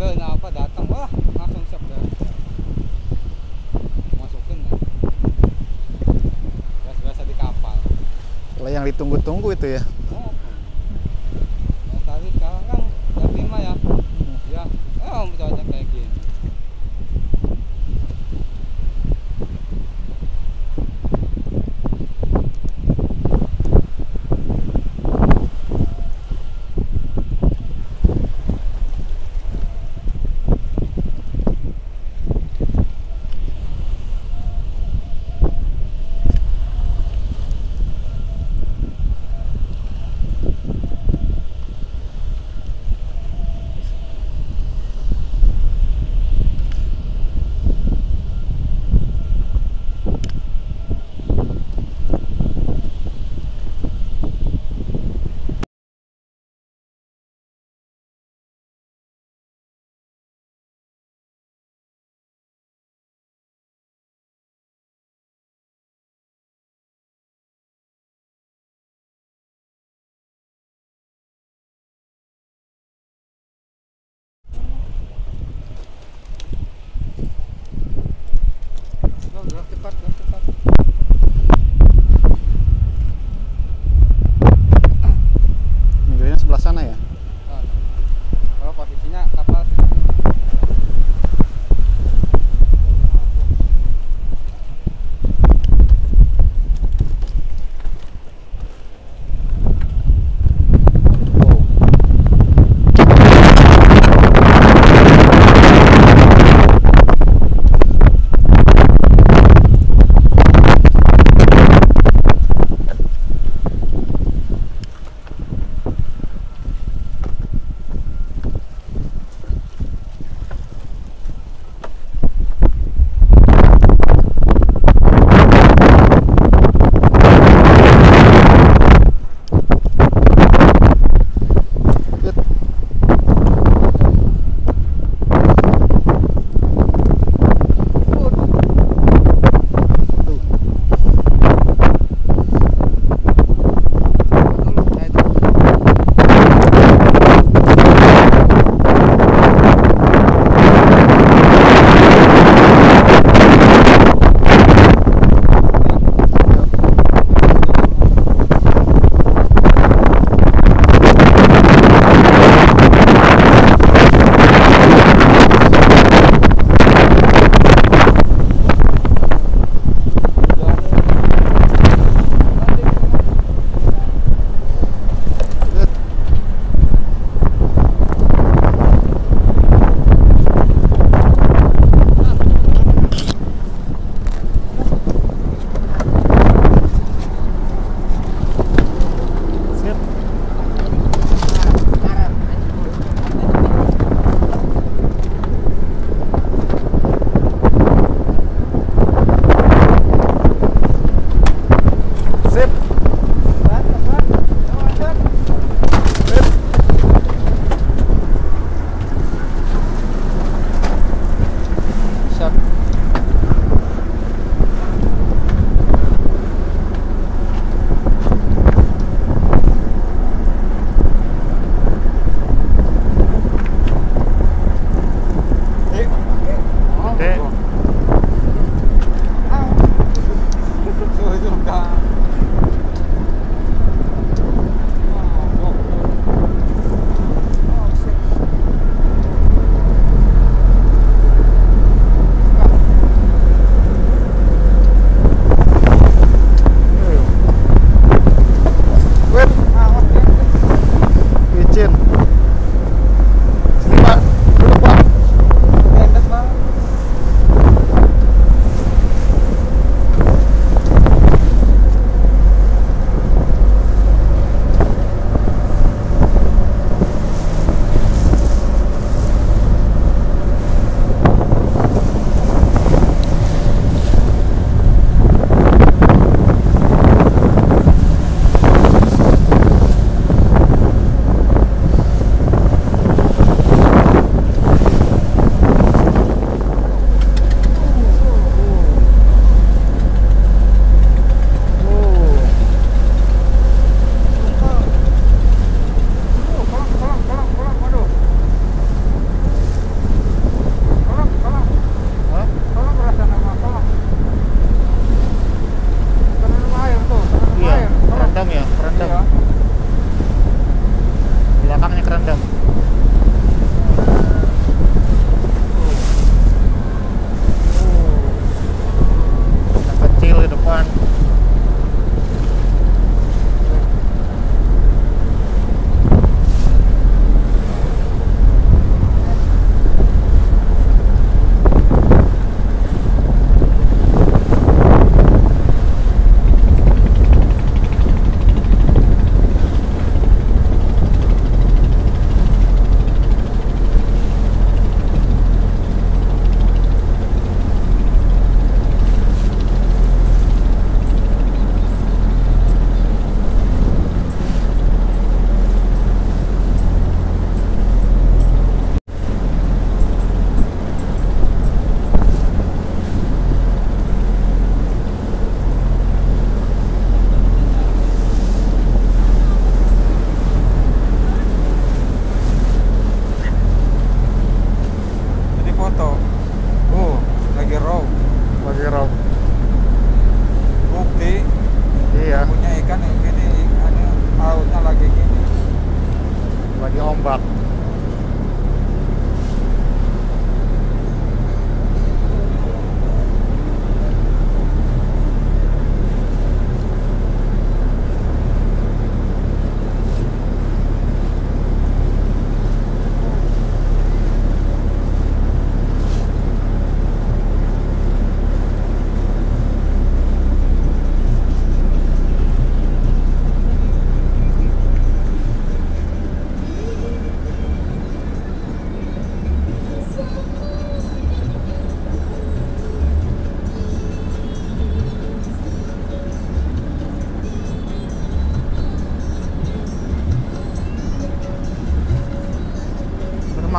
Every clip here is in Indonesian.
gagal nah apa datang. Wah langsung siap dah. Masukin kan biasa-biasa di kapal. Kalau yang ditunggu-tunggu itu ya.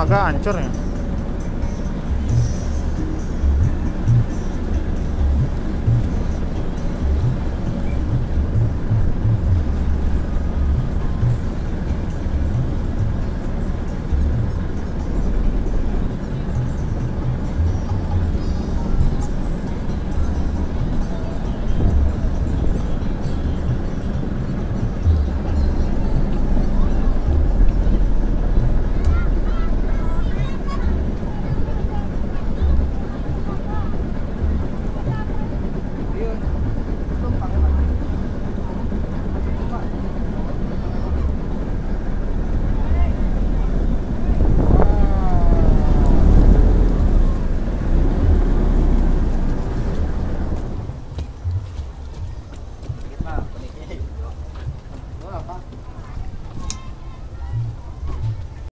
Dermaga hancur ya.